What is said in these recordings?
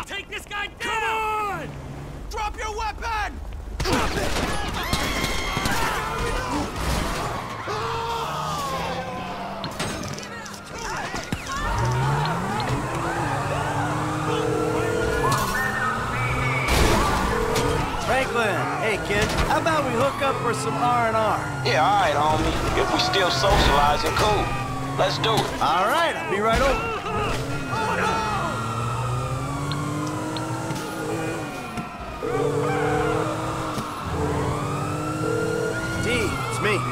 Stop! Take this guy down! Come on! Drop your weapon! Drop it! Franklin, hey kid, how about we hook up for some R&R? Yeah, all right, homie. If we still socializing, cool. Let's do it. All right, I'll be right over.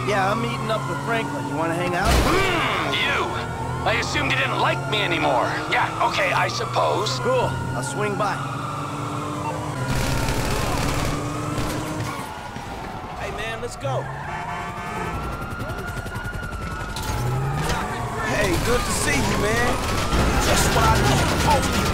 Yeah, I'm meeting up with Franklin. You want to hang out? Hmm, you. I assumed you didn't like me anymore. Yeah, okay, I suppose. Cool. I'll swing by. Hey man, let's go. Hey, good to see you, man. Just what I need. Oh.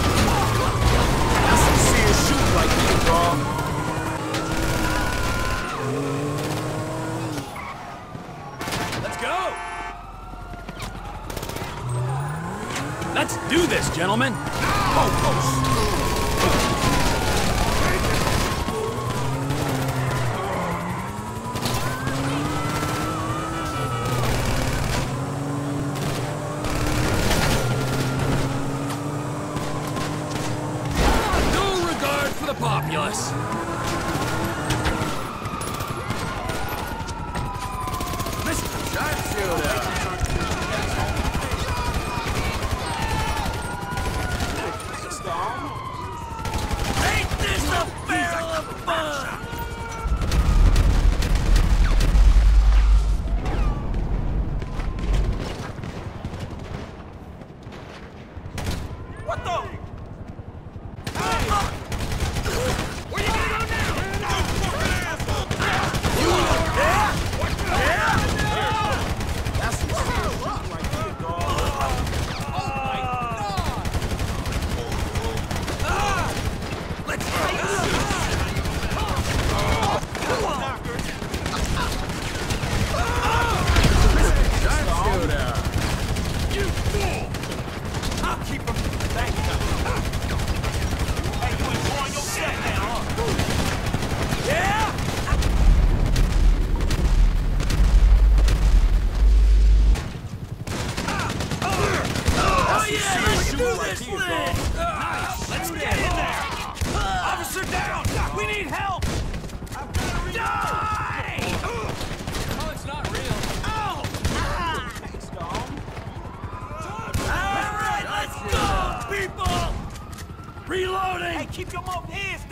Gentlemen! Oh, oh, let's do this here, thing! Nice. Let's get in there. Officer down. We need help. Die! Oh, it's not real. Thanks, dog. All right, let's go, people! Reloading! Hey, keep your mouth hands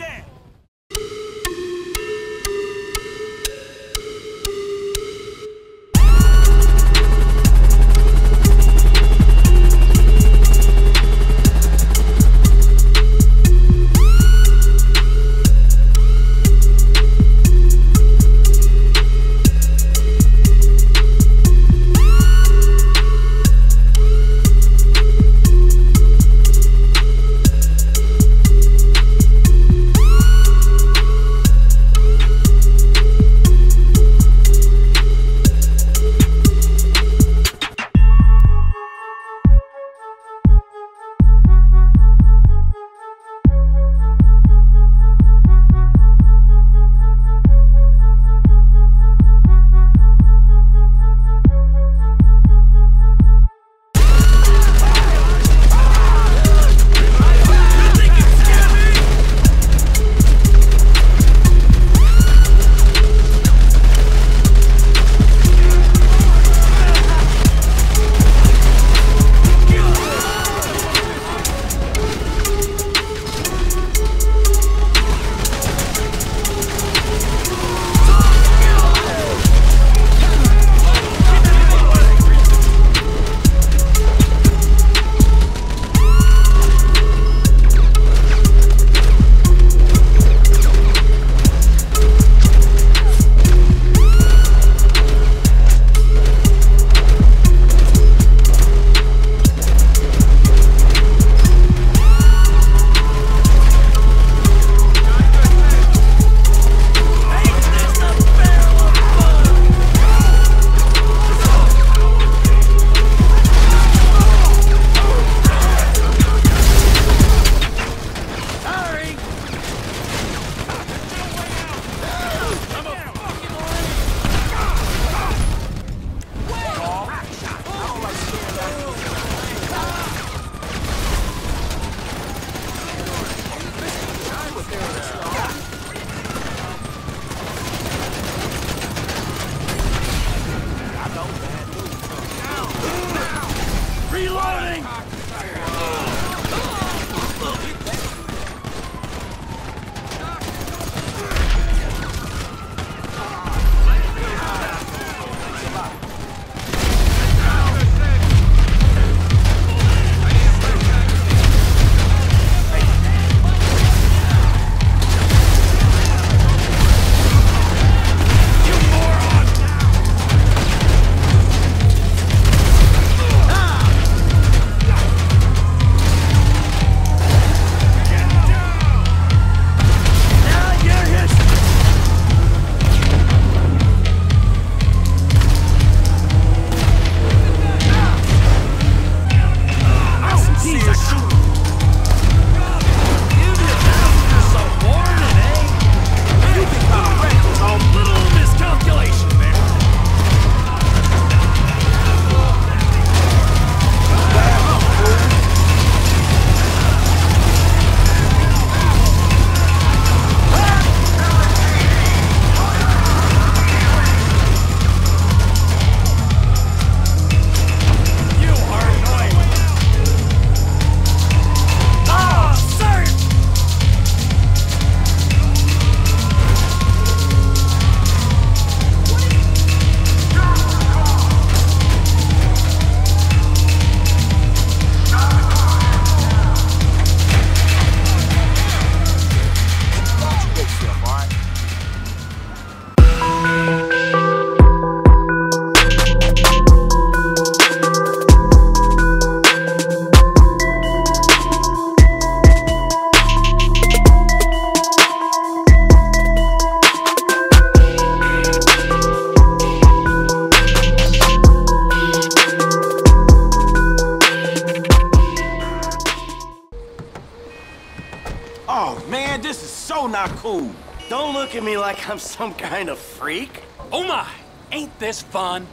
Don't look at me like I'm some kind of freak. Oh my! Ain't this fun?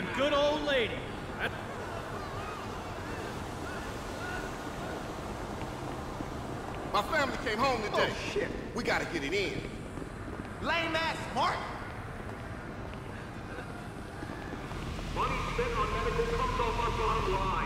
A good old lady. That- My family came home today. Oh, shit. We gotta get it in. Lame ass Mark. Money spent on medical comes off our bottom